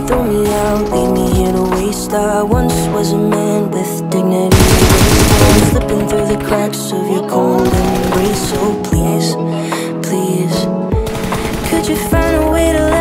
Don't throw me out, leave me here to waste. I once was a man with dignity. I'm slipping through the cracks of your cold embrace. So please, please. Could you find a way to